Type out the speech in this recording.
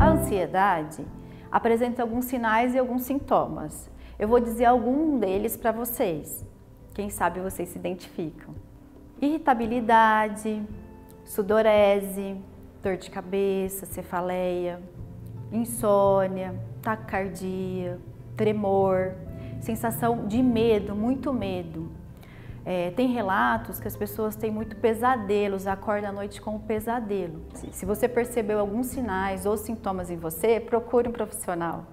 ansiedade apresenta alguns sinais e alguns sintomas. Eu vou dizer algum deles para vocês. Quem sabe vocês se identificam. Irritabilidade, sudorese, dor de cabeça, cefaleia, insônia, taquicardia, tremor, sensação de medo, muito medo. É, tem relatos que as pessoas têm muito pesadelos, acordam à noite com um pesadelo. Se você percebeu alguns sinais ou sintomas em você, procure um profissional.